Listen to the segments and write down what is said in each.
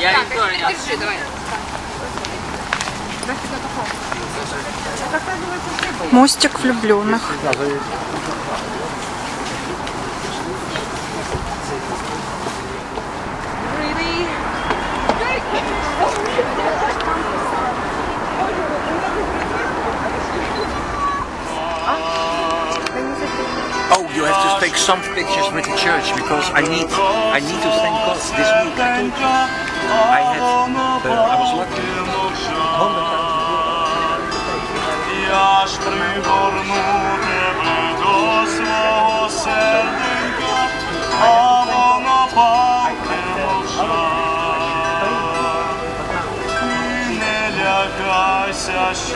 Я. Держи, давай. Мостик влюбленных. take some pictures with the church because I need I need to thank God this week. I, told you, I had uh, I was lucky.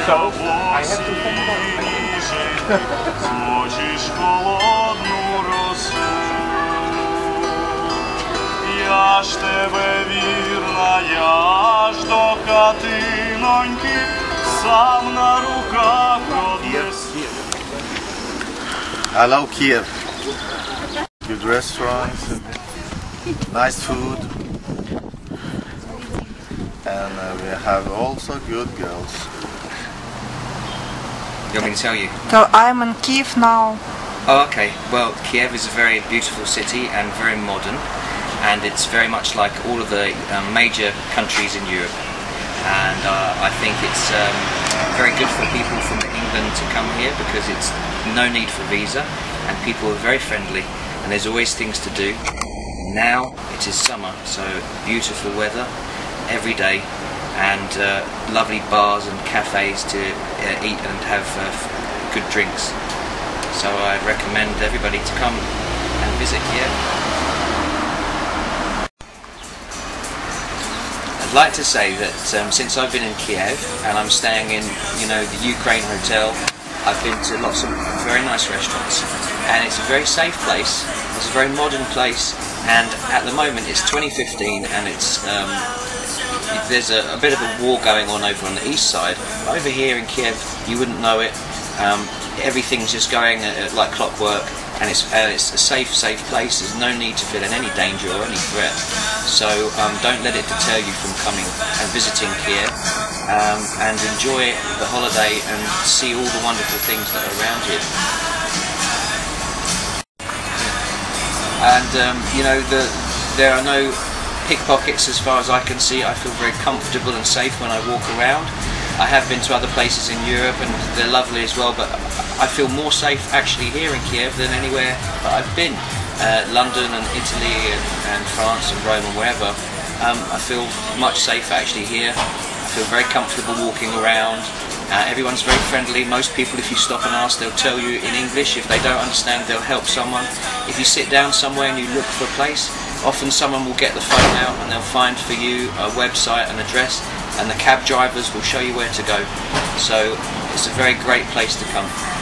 So I have to thank God. змочиш холодну росу. Я ж тебе вірна, я ж до хатиноньки, сам на руках однесу. Hello Kiev. Good restaurants, nice food, and uh, we have also good girls. You want me to tell you? So I'm in Kiev now. Oh, okay. Well, Kiev is a very beautiful city and very modern, and it's very much like all of the um, major countries in Europe. And uh, I think it's um, very good for people from England to come here because it's no need for visa, and people are very friendly, and there's always things to do. Now it is summer, so beautiful weather every day, and uh, lovely bars and cafes to uh, eat and have uh, good drinks. So I'd recommend everybody to come and visit here. I'd like to say that um, since I've been in Kiev and I'm staying in, you know, the Ukraine hotel, I've been to lots of very nice restaurants, and it's a very safe place. It's a very modern place, and at the moment it's 2015, and it's um, there's a, a bit of a war going on over on the east side. Over here in Kiev, you wouldn't know it. Um, everything's just going uh, like clockwork, and it's uh, it's a safe, safe place. There's no need to feel in any danger or any threat. So um, don't let it deter you from coming and visiting Kiev, um, and enjoy the holiday and see all the wonderful things that are around you. And um, you know the there are no pickpockets as far as I can see. I feel very comfortable and safe when I walk around. I have been to other places in Europe and they're lovely as well, but I feel more safe actually here in Kiev than anywhere that I've been. Uh, London and Italy and, and France and Rome and wherever. Um, I feel much safer actually here. I feel very comfortable walking around. Uh, everyone's very friendly. Most people, if you stop and ask, they'll tell you in English. If they don't understand, they'll help someone. If you sit down somewhere and you look for a place, often someone will get the phone out and they'll find for you a website, an address, and the cab drivers will show you where to go. So it's a very great place to come.